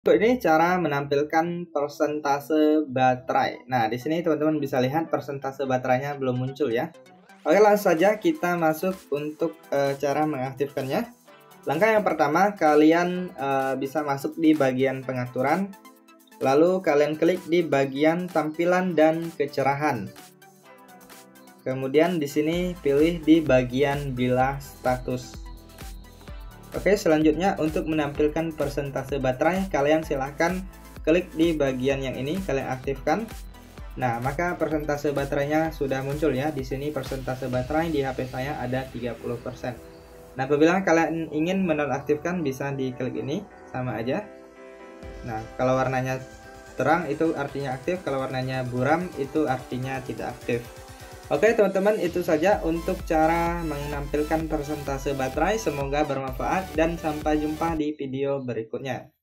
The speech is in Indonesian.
Untuk ini cara menampilkan persentase baterai. Nah, di sini teman-teman bisa lihat persentase baterainya belum muncul ya. Oke, langsung saja kita masuk untuk e, cara mengaktifkannya. Langkah yang pertama, kalian e, bisa masuk di bagian pengaturan. Lalu kalian klik di bagian tampilan dan kecerahan. Kemudian di sini pilih di bagian bila status. Oke, selanjutnya untuk menampilkan persentase baterai, kalian silahkan klik di bagian yang ini, kalian aktifkan. Nah, maka persentase baterainya sudah muncul ya. Di sini persentase baterai di HP saya ada 30%. Nah, apabila kalian ingin menonaktifkan bisa diklik ini, sama aja. Nah, kalau warnanya terang itu artinya aktif, kalau warnanya buram itu artinya tidak aktif. Oke teman-teman itu saja untuk cara menampilkan persentase baterai semoga bermanfaat dan sampai jumpa di video berikutnya.